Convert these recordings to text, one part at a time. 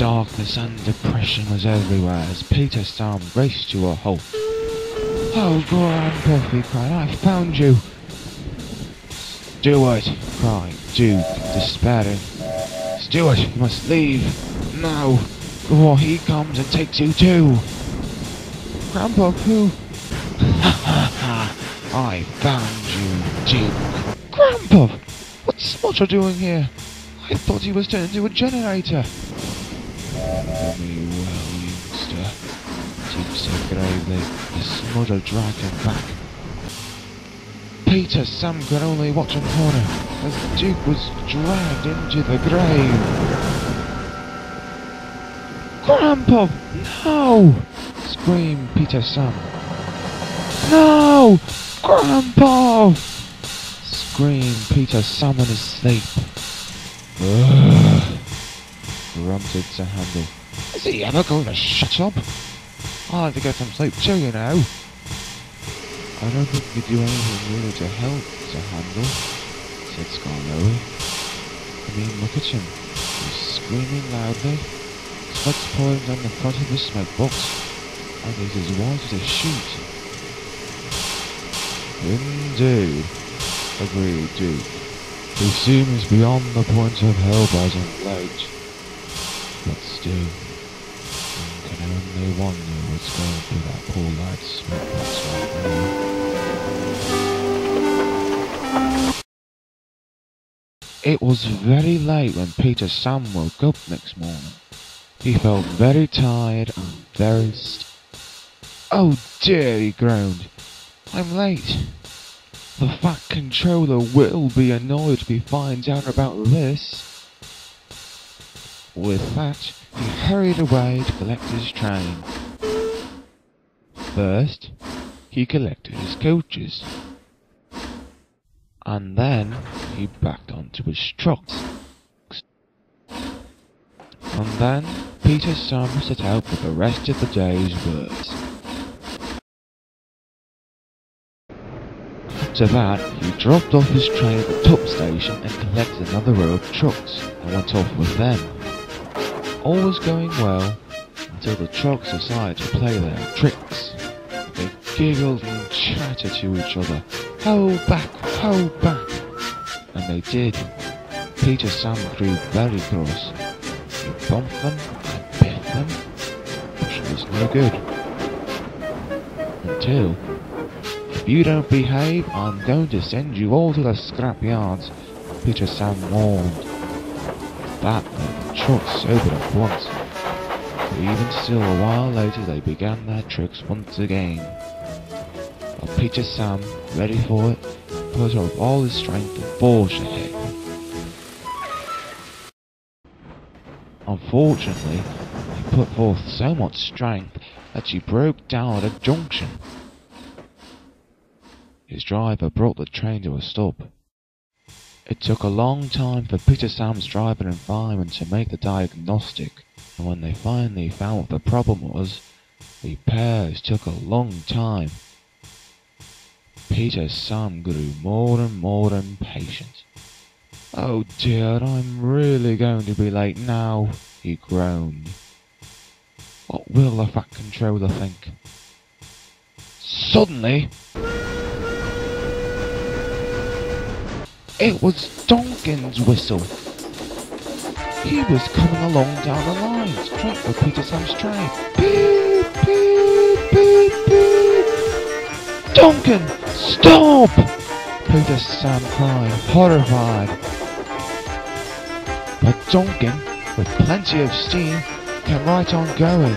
darkness and depression was everywhere as Peter Sam raced to a halt. Oh, Grandpa, he cried, I found you! Stuart, cried Duke, despairing. Stuart, you must leave, now, before he comes and takes you too! Grandpa, who? Ha ha ha! I found you, Duke! Grandpa! What's Smudger doing here? I thought he was turned into a generator. Me well, youngster. Duke said gravely. The smudger dragged him back. Peter Sam could only watch in horror as Duke was dragged into the grave. Grandpa! No! screamed Peter Sam. No! Grandpa! screamed Peter Sam in his sleep. Ugh, grunted Sir Handel. Is he ever going to shut up? I'll have to get some sleep too, you know. I don't think you do anything really to help, Sir Handel, said Skarloey. I mean, look at him. He's screaming loudly. Sweat's pouring down the front of the smoke box, and he's as white as a sheet. Indeed, agreed Duke. He seems beyond the point of hellblasting light. But still, one can only wonder what's going through that poor lad's smokebox right now. It was very late when Peter Sam woke up next morning. He felt very tired and very st- Oh dear, he groaned. I'm late. The Fat Controller will be annoyed if he finds out about this. With that, he hurried away to collect his train. First, he collected his coaches. And then, he backed onto his trucks. And then, Peter Sam set out for the rest of the day's work. After that, he dropped off his train at the top station and collected another row of trucks and went off with them. All was going well until the trucks decided to play their tricks. They giggled and chattered to each other, Hold back, hold back! And they did. Peter Sam grew very cross. He bumped them and bit them, which was no good. Until if you don't behave, I'm going to send you all to the scrap yards, Peter Sam warned. That trucks sobered up once. But even still, a while later, they began their tricks once again. But Peter Sam, ready for it, put up all his strength and forged ahead. Unfortunately, he put forth so much strength that she broke down at a junction. His driver brought the train to a stop. It took a long time for Peter Sam's driver and fireman to make the diagnostic, and when they finally found what the problem was, the repairs took a long time. Peter Sam grew more and more impatient. Oh dear, I'm really going to be late now, he groaned. What will the Fat Controller think? Suddenly, it was Duncan's whistle. He was coming along down the line, straight for Peter Sam's train. Beep, beep, beep, beep. Duncan, stop! Peter Sam cried, horrified. But Duncan, with plenty of steam, kept right on going.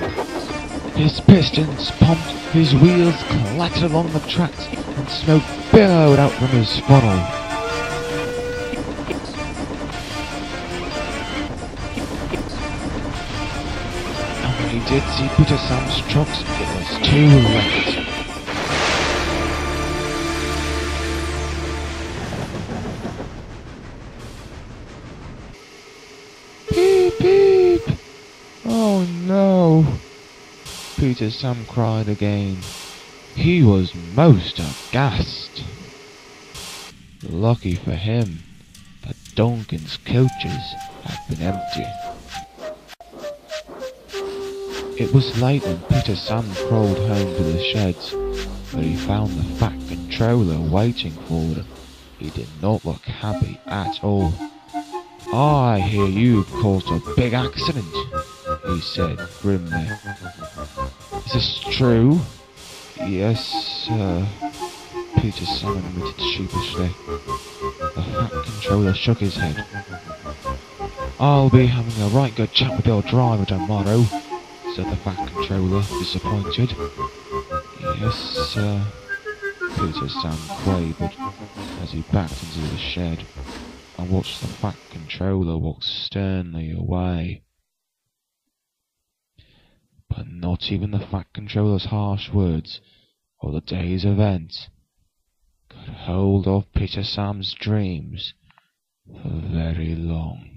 His pistons pumped, his wheels clattered along the tracks, and smoke billowed out from his funnel. When he Peter Sam's trucks, it was too late. Beep, beep! Oh no! Peter Sam cried again. He was most aghast. Lucky for him that Duncan's coaches had been empty. It was late when Peter Sam crawled home to the sheds, where he found the Fat Controller waiting for him. He did not look happy at all. I hear you've caused a big accident, he said grimly. Is this true? Yes, sir, Peter Sam admitted sheepishly. The Fat Controller shook his head. I'll be having a right good chat with your driver tomorrow, said the Fat Controller, disappointed. Yes, sir, Peter Sam quavered as he backed into the shed and watched the Fat Controller walk sternly away. But not even the Fat Controller's harsh words or the day's events could hold off Peter Sam's dreams for very long.